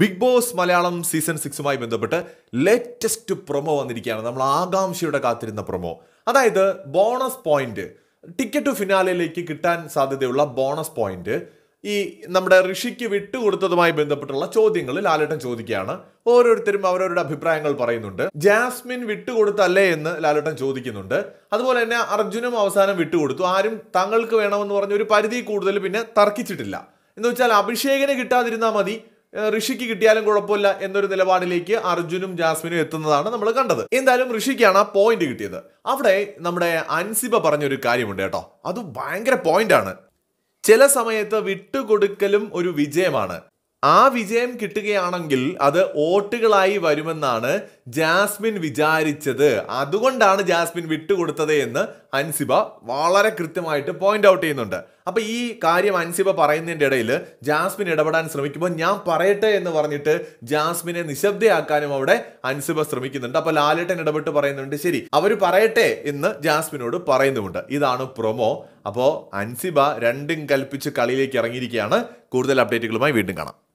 Big Boss Malayalam season സിക്സുമായി ബന്ധപ്പെട്ട് latest promo വന്നിരിക്കുകയാണ്. നമ്മൾ ആകാംക്ഷയുടെ കാത്തിരുന്ന പ്രൊമോ അതായത് ബോണസ് പോയിന്റ് ടിക്കറ്റ് ഫിനാലയിലേക്ക് കിട്ടാൻ സാധ്യതയുള്ള ബോണസ് പോയിന്റ് ഈ നമ്മുടെ ഋഷിക്ക് വിട്ടുകൊടുത്തതുമായി ബന്ധപ്പെട്ടുള്ള ചോദ്യങ്ങൾ ലാലേട്ടൻ ചോദിക്കുകയാണ്. ഓരോരുത്തരും അവരവരുടെ അഭിപ്രായങ്ങൾ പറയുന്നുണ്ട്. ജാസ്മിൻ വിട്ടുകൊടുത്തല്ലേ എന്ന് ലാലേട്ടൻ ചോദിക്കുന്നുണ്ട്. അതുപോലെ തന്നെ അർജുനും അവസാനം വിട്ടുകൊടുത്തു. ആരും തങ്ങൾക്ക് വേണമെന്ന് പറഞ്ഞ ഒരു പരിധി കൂടുതൽ പിന്നെ തർക്കിച്ചിട്ടില്ല. എന്ന് വെച്ചാൽ അഭിഷേകിനെ കിട്ടാതിരുന്നാൽ മതി. ഋഷിക്ക് കിട്ടിയാലും കുഴപ്പമില്ല എന്നൊരു നിലപാടിലേക്ക് അർജുനും ജാസ്മിനും എത്തുന്നതാണ് നമ്മൾ കണ്ടത്. എന്തായാലും ഋഷിക്കാണ് ആ പോയിന്റ് കിട്ടിയത്. അവിടെ നമ്മുടെ അൻസിബ പറഞ്ഞൊരു കാര്യമുണ്ട് കേട്ടോ. അത് ഭയങ്കര പോയിന്റ് ആണ്. ചില സമയത്ത് വിട്ടുകൊടുക്കലും ഒരു വിജയമാണ്. ആ വിജയം കിട്ടുകയാണെങ്കിൽ അത് വോട്ടുകളായി വരുമെന്നാണ് ജാസ്മിൻ വിചാരിച്ചത്. അതുകൊണ്ടാണ് ജാസ്മിൻ വിട്ടുകൊടുത്തത് എന്ന് അൻസിബ വളരെ കൃത്യമായിട്ട് പോയിന്റ് ഔട്ട് ചെയ്യുന്നുണ്ട്. അപ്പൊ ഈ കാര്യം അൻസിബ പറയുന്നതിന്റെ ഇടയിൽ ജാസ്മിൻ ഇടപെടാൻ ശ്രമിക്കുമ്പോൾ ഞാൻ പറയട്ടെ എന്ന് പറഞ്ഞിട്ട് ജാസ്മിനെ നിശബ്ദയാക്കാനും അവിടെ അൻസിബ ശ്രമിക്കുന്നുണ്ട്. അപ്പൊ ലാലേട്ടൻ ഇടപെട്ട് പറയുന്നുണ്ട് ശരി അവർ പറയട്ടെ എന്ന് ജാസ്മിനോട് പറയുന്നുമുണ്ട്. ഇതാണ് പ്രൊമോ അപ്പോൾ അൻസിബ രണ്ടും കൽപ്പിച്ച് കളിയിലേക്ക് ഇറങ്ങിയിരിക്കുകയാണ്. കൂടുതൽ അപ്ഡേറ്റുകളുമായി വീണ്ടും കാണാം.